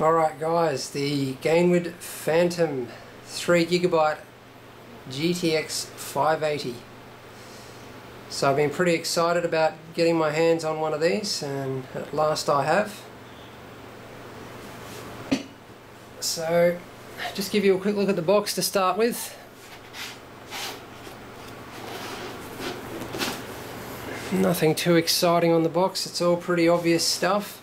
Alright guys, the Gainward Phantom 3GB GTX 580. So I've been pretty excited about getting my hands on one of these and at last I have. So just give you a quick look at the box to start with. Nothing too exciting on the box, it's all pretty obvious stuff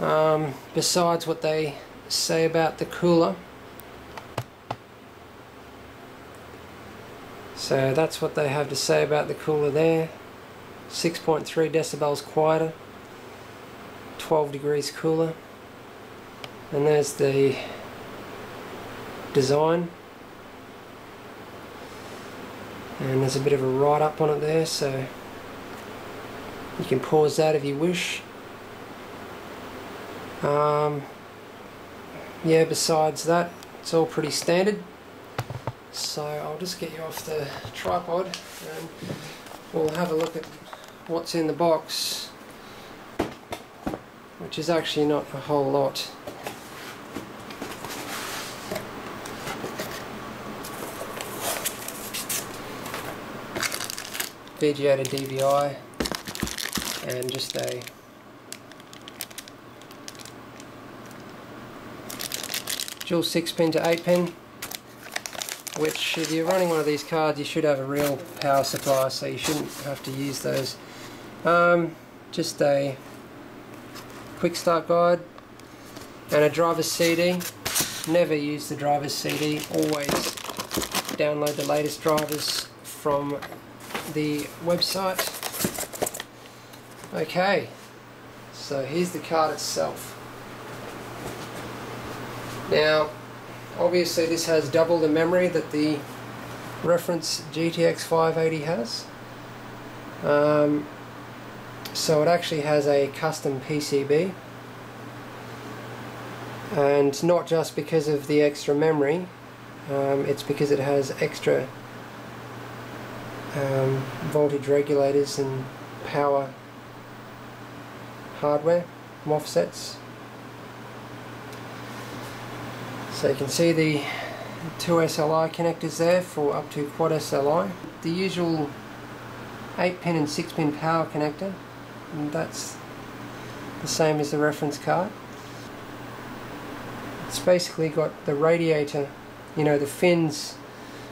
um, besides what they say about the cooler. So that's what they have to say about the cooler there. 6.3 decibels quieter, 12 degrees cooler. And there's the design. And there's a bit of a write up on it there, so you can pause that if you wish. Um, yeah, besides that, it's all pretty standard. So I'll just get you off the tripod and we'll have a look at what's in the box, which is actually not a whole lot. VGA to DVI and just a dual 6 pin to 8 pin which if you're running one of these cards you should have a real power supply so you shouldn't have to use those. Um, just a quick start guide and a driver's CD. Never use the driver's CD, always download the latest drivers from the website. Okay, so here's the card itself. Now, obviously this has double the memory that the reference GTX 580 has. Um, so it actually has a custom PCB and not just because of the extra memory um, it's because it has extra um, voltage regulators and power hardware MOSFETs So you can see the two SLI connectors there for up to quad SLI. The usual 8 pin and 6 pin power connector and that's the same as the reference card. It's basically got the radiator, you know the fins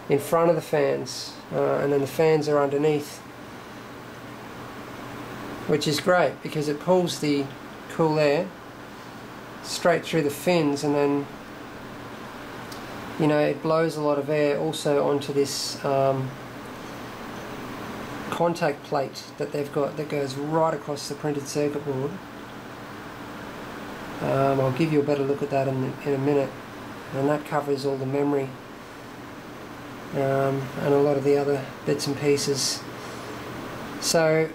in front of the fans uh, and then the fans are underneath which is great because it pulls the cool air straight through the fins and then you know it blows a lot of air also onto this um, contact plate that they've got that goes right across the printed circuit board. Um, I'll give you a better look at that in, in a minute. And that covers all the memory um, and a lot of the other bits and pieces. So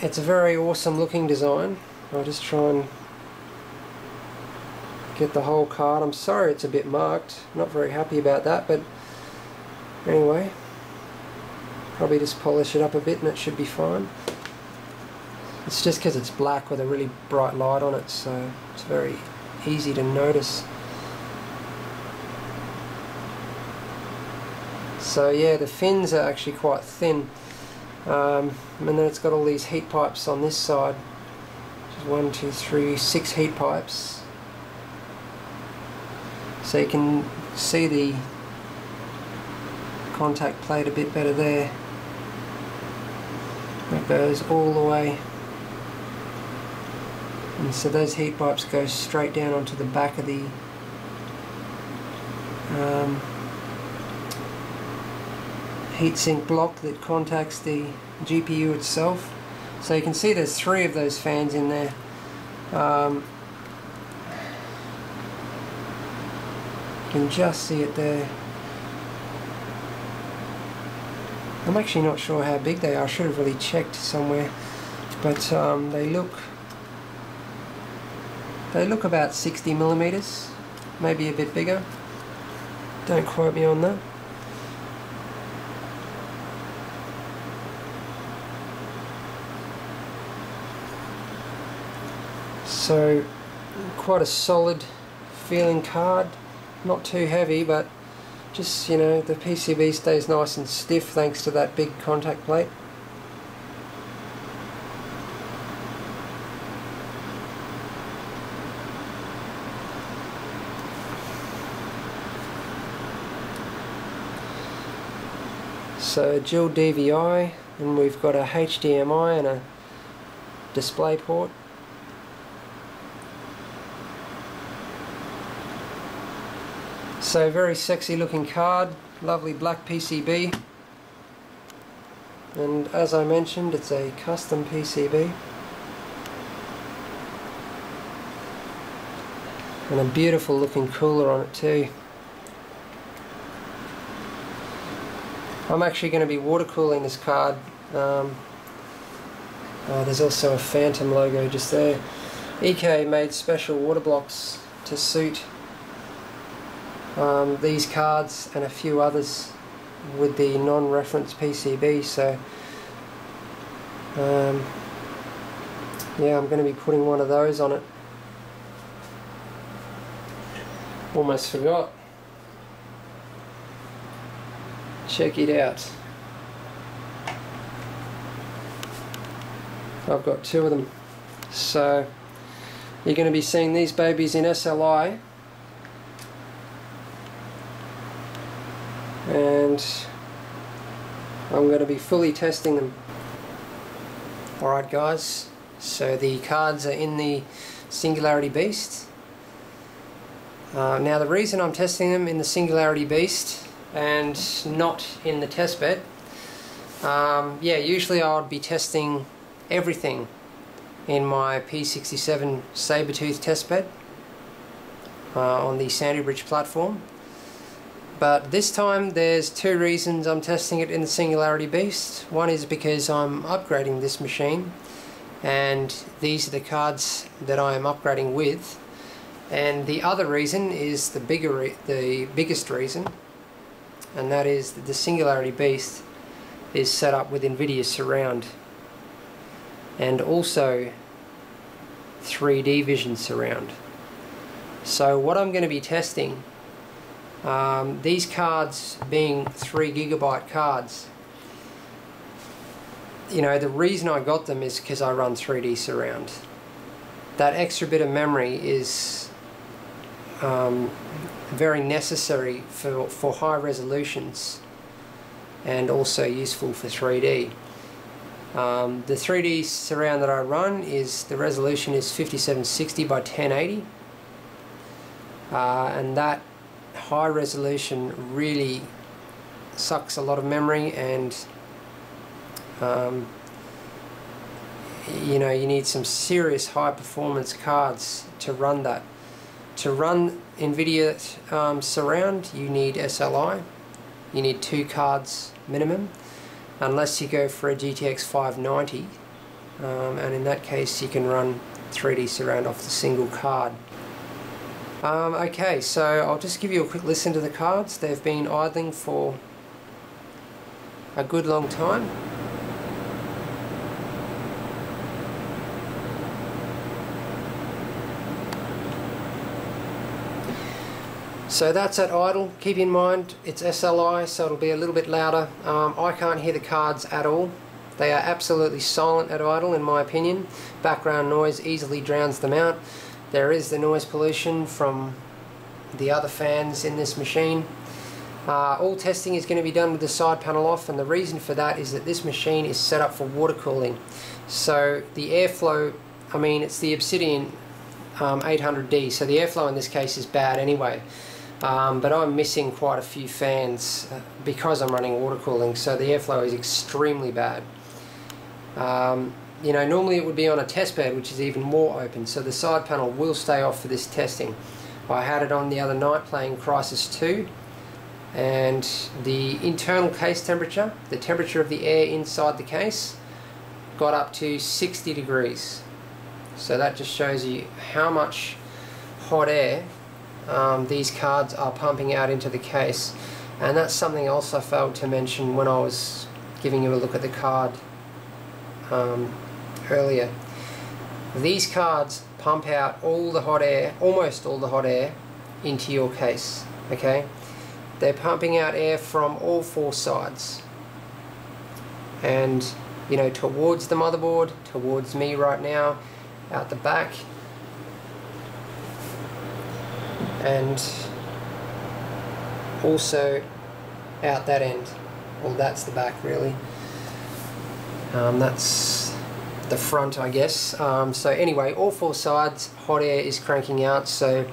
it's a very awesome looking design. I'll just try and get the whole card. I'm sorry it's a bit marked. Not very happy about that, but anyway, probably just polish it up a bit and it should be fine. It's just because it's black with a really bright light on it, so it's very easy to notice. So yeah, the fins are actually quite thin. Um, and then it's got all these heat pipes on this side. One, two, three, six heat pipes so you can see the contact plate a bit better there. It goes all the way. And so those heat pipes go straight down onto the back of the um, heatsink block that contacts the GPU itself. So you can see there's three of those fans in there. Um, can just see it there. I'm actually not sure how big they are. I should have really checked somewhere. But um, they look they look about 60 millimeters, maybe a bit bigger. Don't quote me on that. So quite a solid feeling card. Not too heavy, but just, you know, the PCB stays nice and stiff thanks to that big contact plate. So a dual DVI and we've got a HDMI and a display port. So very sexy looking card, lovely black PCB and as I mentioned it's a custom PCB and a beautiful looking cooler on it too. I'm actually going to be water cooling this card. Um, uh, there's also a Phantom logo just there. EK made special water blocks to suit um, these cards and a few others with the non-reference PCB so um, yeah I'm going to be putting one of those on it almost forgot check it out. I've got two of them. So you're going to be seeing these babies in SLI and I'm going to be fully testing them. Alright guys, so the cards are in the Singularity Beast. Uh, now the reason I'm testing them in the Singularity Beast and not in the test bed. Um, yeah, usually I would be testing everything in my P67 Sabertooth test bed uh, on the Sandy Bridge platform. But this time there's two reasons I'm testing it in the Singularity Beast. One is because I'm upgrading this machine and these are the cards that I am upgrading with. And the other reason is the bigger, the biggest reason and that is that the Singularity Beast is set up with NVIDIA Surround and also 3D Vision Surround. So what I'm going to be testing, um, these cards being 3 gigabyte cards, you know, the reason I got them is because I run 3D Surround. That extra bit of memory is um, very necessary for, for high resolutions and also useful for 3D. Um, the 3D surround that I run is the resolution is 5760 by 1080 uh, and that high resolution really sucks a lot of memory and um, you know you need some serious high performance cards to run that to run NVIDIA um, Surround you need SLI. You need two cards minimum unless you go for a GTX 590 um, and in that case you can run 3D Surround off the single card. Um, okay, so I'll just give you a quick listen to the cards. They've been idling for a good long time. So that's at idle. Keep in mind it's SLI so it'll be a little bit louder. Um, I can't hear the cards at all. They are absolutely silent at idle in my opinion. Background noise easily drowns them out. There is the noise pollution from the other fans in this machine. Uh, all testing is going to be done with the side panel off and the reason for that is that this machine is set up for water cooling. So the airflow, I mean it's the Obsidian um, 800D so the airflow in this case is bad anyway. Um, but I'm missing quite a few fans uh, because I'm running water cooling so the airflow is extremely bad um, you know normally it would be on a test bed which is even more open. So the side panel will stay off for this testing. I had it on the other night playing Crysis 2 and the internal case temperature the temperature of the air inside the case got up to 60 degrees. So that just shows you how much hot air um, these cards are pumping out into the case. And that's something else I failed to mention when I was giving you a look at the card um, earlier. These cards pump out all the hot air, almost all the hot air, into your case okay? They're pumping out air from all four sides. And you know towards the motherboard towards me right now out the back. And also out that end. Well that's the back really um, that's the front I guess. Um, so anyway all four sides hot air is cranking out so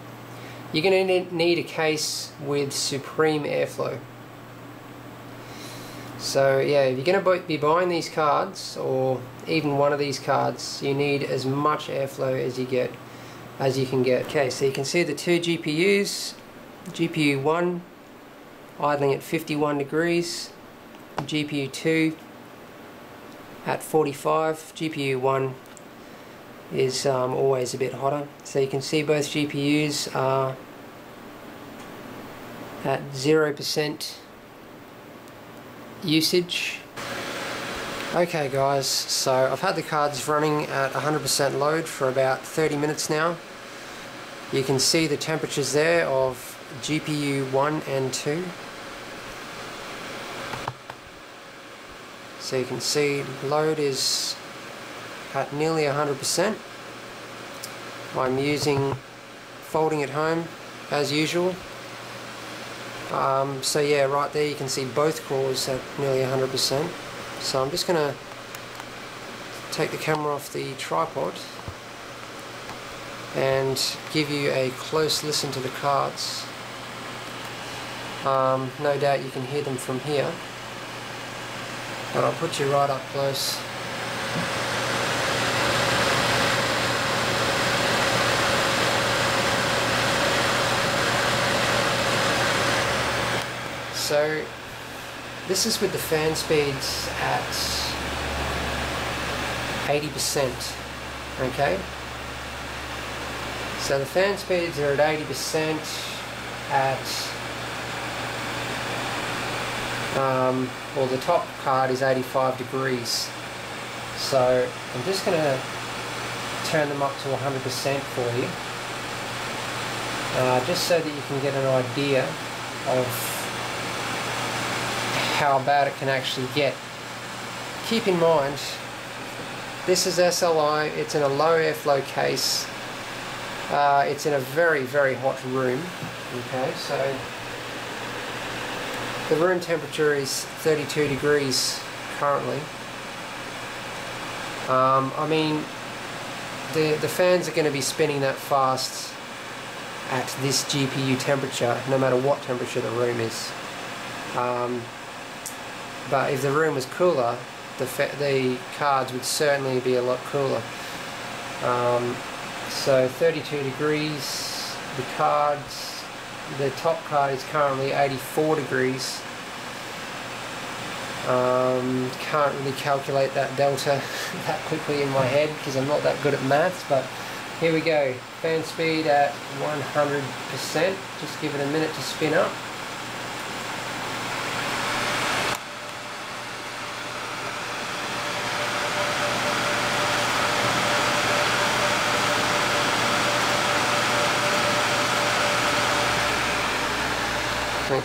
you're going to need a case with supreme airflow. So yeah if you're going to be buying these cards or even one of these cards you need as much airflow as you get as you can get. Okay so you can see the two GPUs GPU 1 idling at 51 degrees GPU 2 at 45 GPU 1 is um, always a bit hotter. So you can see both GPUs are at 0% usage. Okay guys so I've had the cards running at 100% load for about 30 minutes now. You can see the temperatures there of GPU 1 and 2 So you can see load is at nearly 100%. I'm using folding at home as usual. Um, so yeah, right there you can see both cores at nearly 100%. So I'm just going to take the camera off the tripod and give you a close listen to the cards. Um, no doubt you can hear them from here but I'll put you right up close. So this is with the fan speeds at 80%, okay? So the fan speeds are at 80% at um, well the top card is 85 degrees. So I'm just going to turn them up to 100% for you. Uh, just so that you can get an idea of how bad it can actually get. Keep in mind this is SLI it's in a low airflow case. Uh, it's in a very very hot room okay? So the room temperature is 32 degrees currently. Um, I mean, the, the fans are going to be spinning that fast at this GPU temperature, no matter what temperature the room is. Um, but if the room was cooler, the, the cards would certainly be a lot cooler. Um, so 32 degrees, the cards the top card is currently 84 degrees. Um, can't really calculate that delta that quickly in my head because I'm not that good at maths but here we go. Fan speed at 100% just give it a minute to spin up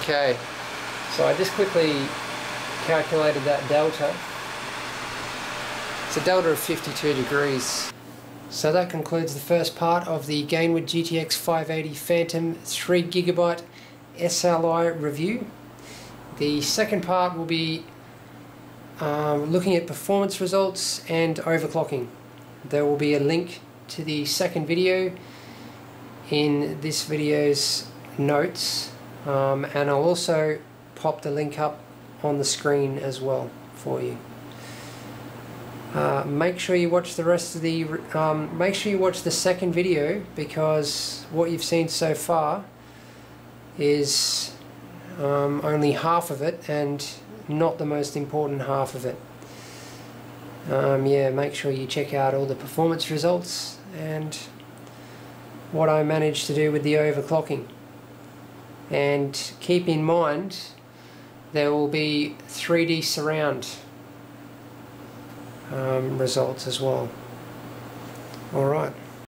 Okay, so I just quickly calculated that delta. It's a delta of 52 degrees. So that concludes the first part of the Gainward GTX 580 Phantom 3GB SLI review. The second part will be um, looking at performance results and overclocking. There will be a link to the second video in this video's notes um, and I'll also pop the link up on the screen as well for you. Uh, make sure you watch the rest of the um, make sure you watch the second video because what you've seen so far is um, only half of it and not the most important half of it um, yeah make sure you check out all the performance results and what I managed to do with the overclocking and keep in mind there will be 3D surround um, results as well. Alright.